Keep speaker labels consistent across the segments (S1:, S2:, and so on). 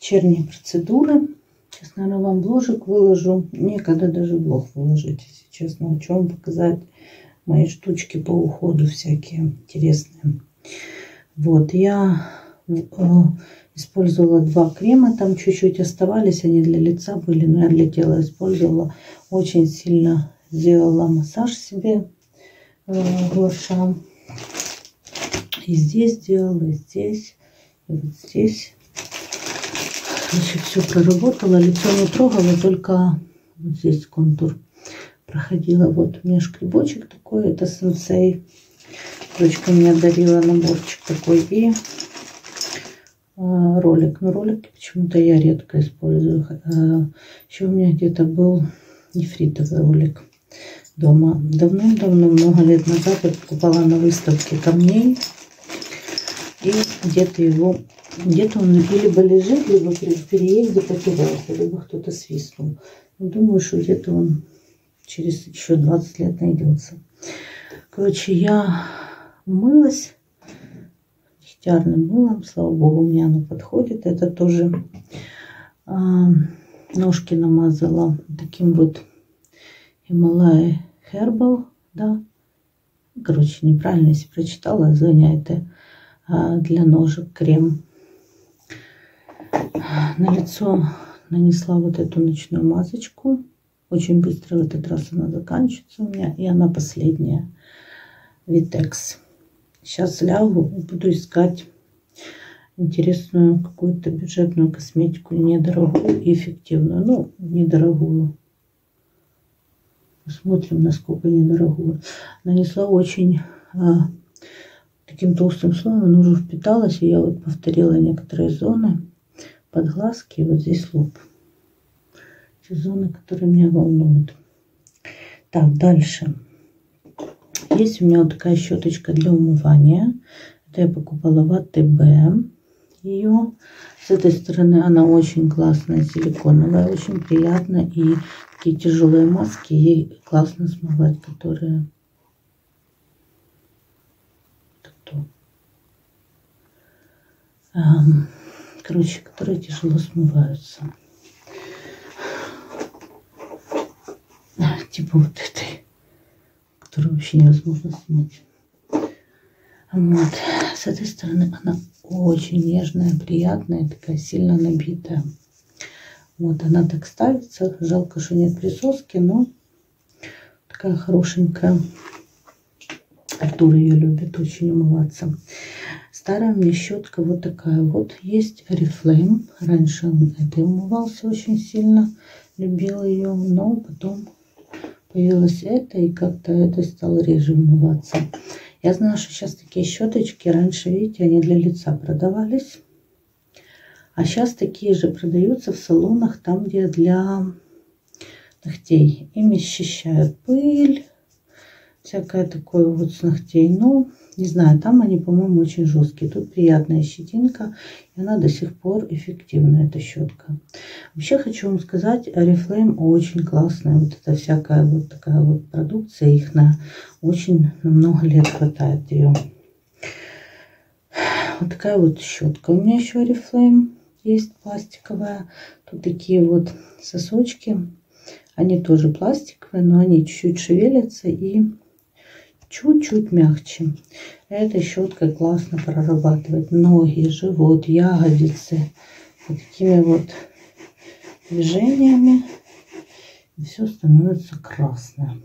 S1: вечерние процедуры. Сейчас, наверное, вам бложек выложу. Некогда даже блог выложить, честно. О чем показать мои штучки по уходу всякие интересные. Вот, я э, использовала два крема. Там чуть-чуть оставались, они для лица были, но я для тела использовала. Очень сильно сделала массаж себе э. И здесь сделала, и здесь, и вот здесь. Значит, все проработала, лицо не трогала, только вот здесь контур проходила. Вот у меня шкребочек такой, это сенсей. Дочка мне дарила наборчик такой и э, ролик. Но ролики почему-то я редко использую. Э, еще у меня где-то был нефритовый ролик дома. Давно-давно, много лет назад я покупала на выставке камней. И где-то его где-то он либо лежит, либо при переезде потерялся, либо кто-то свистнул. Но думаю, что где-то он через еще 20 лет найдется. Короче, я умылась дегтярным мылом. Слава богу, мне оно подходит. Это тоже э, ножки намазала таким вот Himalaya Herbal, да. Короче, неправильно, если прочитала, звоня это а, для ножек крем на лицо нанесла вот эту ночную масочку. Очень быстро в этот раз она заканчивается у меня. И она последняя. Витекс. Сейчас лягу и буду искать интересную какую-то бюджетную косметику. Недорогую и эффективную. Ну, недорогую. Посмотрим, насколько недорогую. Нанесла очень а, таким толстым слоем. Она уже впиталась. И я вот повторила некоторые зоны под глазки вот здесь лоб. Те зоны, которые меня волнуют. Так, дальше. Есть у меня вот такая щеточка для умывания. Это я покупала в АТБ. Ее с этой стороны она очень классная, силиконовая, очень приятная. И такие тяжелые маски ей классно смывать, которые... Um, короче, которые тяжело смываются. Типа вот этой, которую вообще невозможно смыть. Вот. С этой стороны она очень нежная, приятная, такая сильно набитая. Вот она так ставится. Жалко, что нет присоски, но такая хорошенькая. Артур ее любит очень умываться. Старая мне щетка вот такая вот. Есть Oriflame. Раньше он это умывался очень сильно. Любил ее. Но потом появилась это. И как-то это стало реже умываться. Я знаю, что сейчас такие щеточки. Раньше, видите, они для лица продавались. А сейчас такие же продаются в салонах, там, где для ногтей. Ими счищают пыль, всякое такое вот с ногтей. Ну, не знаю, там они, по-моему, очень жесткие. Тут приятная щетинка, и она до сих пор эффективная, эта щетка. Вообще хочу вам сказать, Oriflame очень классная. Вот эта всякая вот такая вот продукция, их на очень на много лет хватает ее. Вот такая вот щетка у меня еще Oriflame есть пластиковая. Тут такие вот сосочки. Они тоже пластиковые, но они чуть-чуть шевелятся и чуть-чуть мягче. Эта щеткой классно прорабатывает ноги, живот, ягодицы. Вот такими вот движениями. Все становится красное.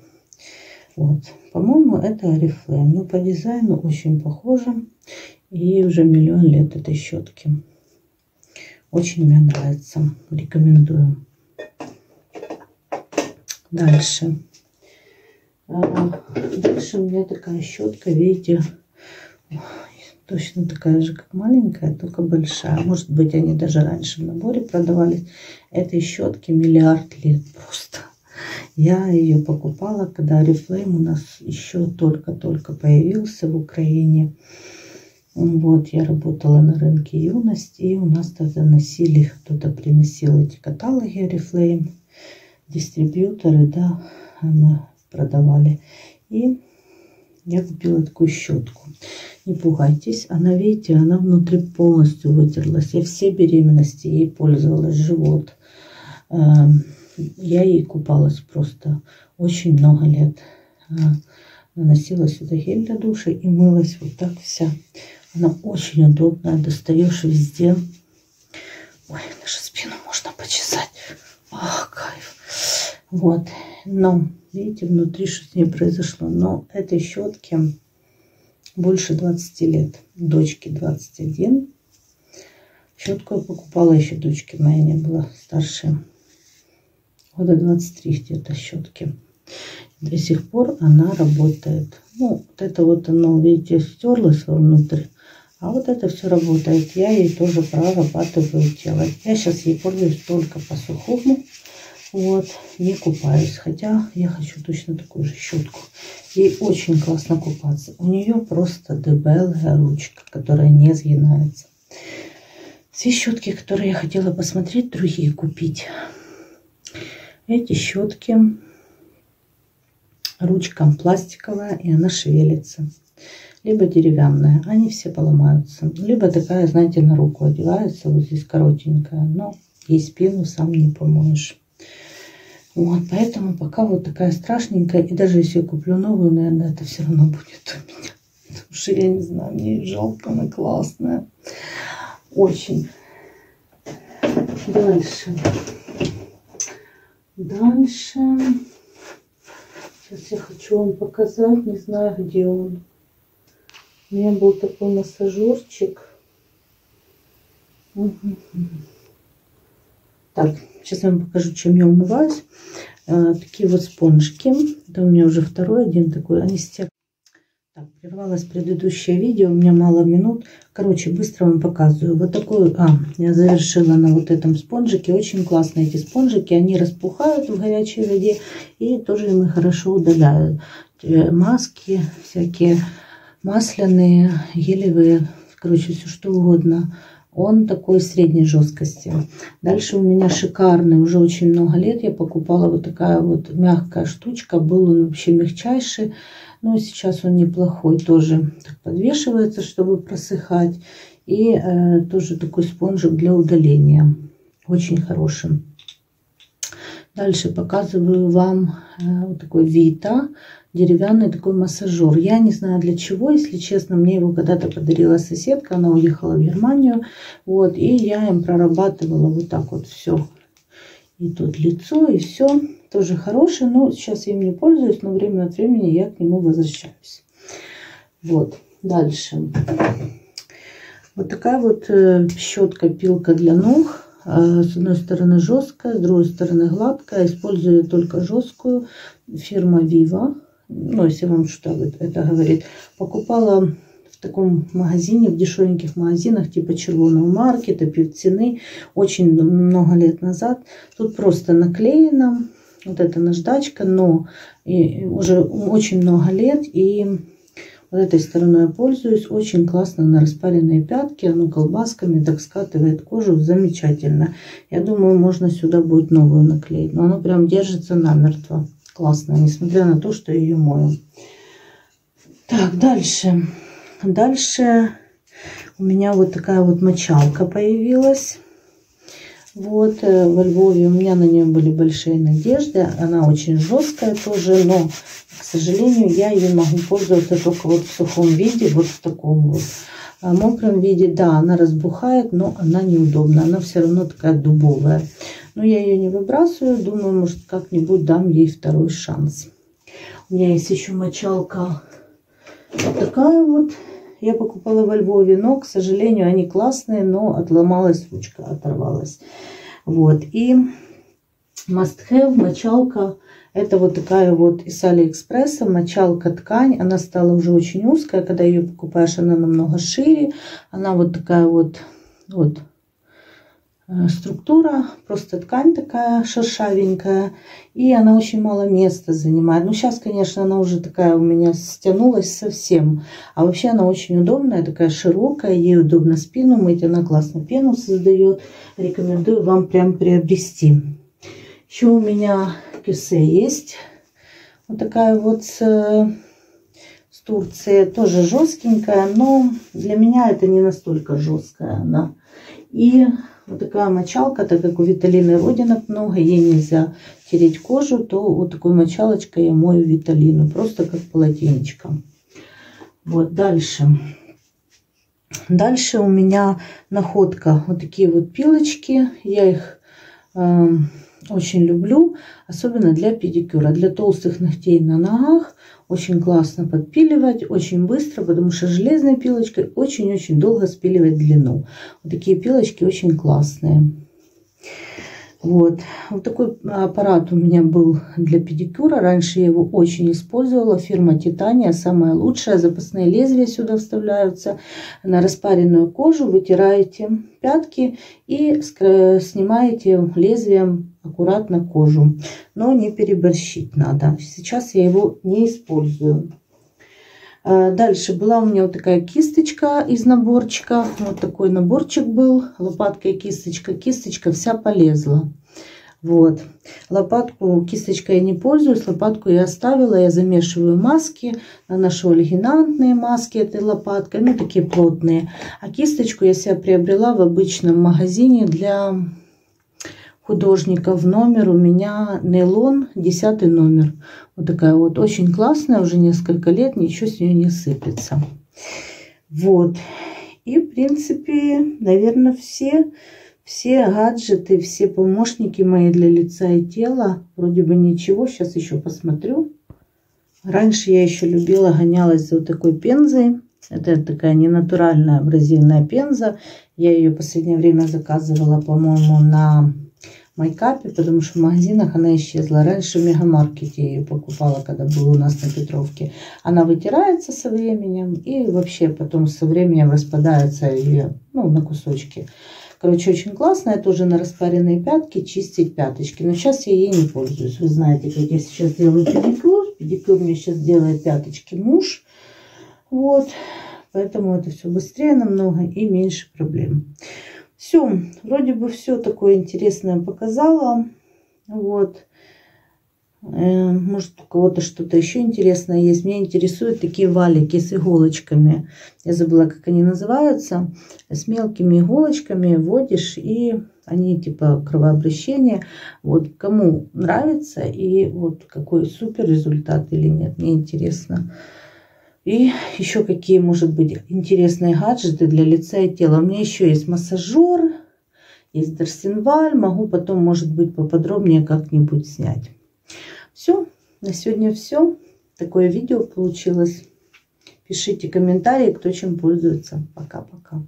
S1: Вот. По-моему, это Oriflame. Но по дизайну очень похоже. И уже миллион лет этой щетки. Очень мне нравится. Рекомендую. Дальше. А, дальше у меня такая щетка, видите, точно такая же, как маленькая, только большая. Может быть, они даже раньше в наборе продавались. Этой щетки миллиард лет просто. Я ее покупала, когда Oriflame у нас еще только-только появился в Украине. Вот, я работала на рынке юности, и у нас тогда носили, кто-то приносил эти каталоги Oriflame, дистрибьюторы, да, мы продавали. И я купила такую щетку. Не пугайтесь. Она, видите, она внутри полностью вытерлась. Я все беременности ей пользовалась, живот. Эм, я ей купалась просто очень много лет. Э, наносила сюда гель для душа и мылась вот так вся. Она очень удобная, достаешь везде. Ой, даже спину можно почесать. Ах, кайф. Вот. Но, видите, внутри что с ней произошло. Но этой щетки больше 20 лет. Дочке 21. Щетку я покупала еще дочки моей не было старше. Года 23 где-то щетки. До сих пор она работает. Ну, вот это вот оно, видите, стерлось вовнутрь. А вот это все работает. Я ей тоже прорабатываю тело. Я сейчас ей пользуюсь только по сухому. Вот, не купаюсь. Хотя я хочу точно такую же щетку. Ей очень классно купаться. У нее просто дебелая ручка, которая не сгинается. Все щетки, которые я хотела посмотреть, другие купить. Эти щетки, ручка пластиковая, и она шевелится. Либо деревянная, они все поломаются. Либо такая, знаете, на руку одевается, вот здесь коротенькая, но ей спину сам не помоешь. Вот, поэтому пока вот такая страшненькая. И даже если я куплю новую, наверное, это все равно будет у меня. Потому что я не знаю, мне жалко, она классная. Очень. Дальше. Дальше. Сейчас я хочу вам показать, не знаю, где он. У меня был такой массажерчик. Так, сейчас я вам покажу, чем я умываюсь. А, такие вот спонжики. Это у меня уже второй один такой. Они стек. Так, прервалось предыдущее видео. У меня мало минут. Короче, быстро вам показываю. Вот такой, а, я завершила на вот этом спонжике. Очень классные эти спонжики. Они распухают в горячей воде и тоже им хорошо удаляют э, маски, всякие масляные, гелевые, короче, все что угодно он такой средней жесткости. Дальше у меня шикарный, уже очень много лет я покупала вот такая вот мягкая штучка. Был он вообще мягчайший, но сейчас он неплохой. Тоже так подвешивается, чтобы просыхать. И э, тоже такой спонжик для удаления. Очень хороший. Дальше показываю вам э, вот такой Вита деревянный такой массажер. Я не знаю для чего, если честно, мне его когда-то подарила соседка, она уехала в Германию, вот, и я им прорабатывала вот так вот все. И тут лицо, и все, тоже хороший, но сейчас я им не пользуюсь, но время от времени я к нему возвращаюсь. Вот, дальше. Вот такая вот э, щетка-пилка для ног. Э, с одной стороны жесткая, с другой стороны гладкая. Использую только жесткую. Фирма Viva ну, если вам что это говорит, покупала в таком магазине, в дешевеньких магазинах, типа червоного маркета, певцины, очень много лет назад. Тут просто наклеено, вот эта наждачка, но и уже очень много лет, и вот этой стороной я пользуюсь. Очень классно на распаренные пятки. Оно колбасками так скатывает кожу. Замечательно. Я думаю, можно сюда будет новую наклеить. Но оно прям держится намертво классная, несмотря на то, что ее мою. Так, дальше. Дальше у меня вот такая вот мочалка появилась. Вот, э, во Львове у меня на нее были большие надежды. Она очень жесткая тоже, но, к сожалению, я ей могу пользоваться только вот в сухом виде, вот в таком вот. А мокром виде, да, она разбухает, но она неудобна. Она все равно такая дубовая. Но я ее не выбрасываю. Думаю, может, как-нибудь дам ей второй шанс. У меня есть еще мочалка вот такая вот. Я покупала во Львове, но, к сожалению, они классные, но отломалась ручка, оторвалась. Вот. И must have мочалка. Это вот такая вот из Алиэкспресса мочалка ткань. Она стала уже очень узкая. Когда ее покупаешь, она намного шире. Она вот такая вот, вот структура, просто ткань такая шершавенькая, и она очень мало места занимает. Ну, сейчас, конечно, она уже такая у меня стянулась совсем, а вообще она очень удобная, такая широкая, ей удобно спину мыть, она классно пену создает. Рекомендую вам прям приобрести. Еще у меня кюсе есть, вот такая вот с, с Турции. Тоже жесткенькая, но для меня это не настолько жесткая она. И вот такая мочалка, так как у Виталины родинок много, ей нельзя тереть кожу, то вот такой мочалочкой я мою Виталину, просто как полотенечко. Вот дальше. Дальше у меня находка. Вот такие вот пилочки. Я их э, очень люблю, особенно для педикюра. Для толстых ногтей на ногах очень классно подпиливать, очень быстро, потому что железной пилочкой очень-очень долго спиливать длину. Вот такие пилочки очень классные. Вот. вот такой аппарат у меня был для педикюра. Раньше я его очень использовала. Фирма Титания, самая лучшая. Запасные лезвия сюда вставляются. На распаренную кожу вытираете пятки и снимаете лезвием аккуратно кожу. Но не переборщить надо. Сейчас я его не использую. А, дальше была у меня вот такая кисточка из наборчика. Вот такой наборчик был. Лопатка и кисточка. Кисточка вся полезла. Вот. Лопатку, кисточкой я не пользуюсь. Лопатку я оставила. Я замешиваю маски. Наношу альгинантные маски этой лопаткой. Ну, такие плотные. А кисточку я себе приобрела в обычном магазине для художников номер у меня нейлон, 10 номер. Вот такая вот, очень классная, уже несколько лет, ничего с нее не сыпется. Вот. И, в принципе, наверное, все, все гаджеты, все помощники мои для лица и тела. Вроде бы ничего, сейчас еще посмотрю. Раньше я еще любила, гонялась за вот такой пензой. Это такая ненатуральная абразивная пенза. Я ее в последнее время заказывала, по-моему, на майкапе, потому что в магазинах она исчезла. Раньше в мегамаркете я ее покупала, когда был у нас на Петровке. Она вытирается со временем и вообще потом со временем распадается и, ну, на кусочки. Короче, очень классная, тоже на распаренные пятки чистить пяточки. Но сейчас я ей не пользуюсь. Вы знаете, как я сейчас делаю педикюр. Педикюр мне сейчас делает пяточки муж. Вот. Поэтому это все быстрее намного и меньше проблем. Все, вроде бы все такое интересное показала. Вот. Э, может, у кого-то что-то еще интересное есть. Меня интересуют такие валики с иголочками. Я забыла, как они называются. С мелкими иголочками вводишь, и они типа кровообращения. Вот кому нравится, и вот какой супер результат или нет, мне интересно. И еще какие, может быть, интересные гаджеты для лица и тела. У меня еще есть массажер, есть Дарсинваль. Могу потом, может быть, поподробнее как-нибудь снять. Все, на сегодня все. Такое видео получилось. Пишите комментарии, кто чем пользуется. Пока-пока.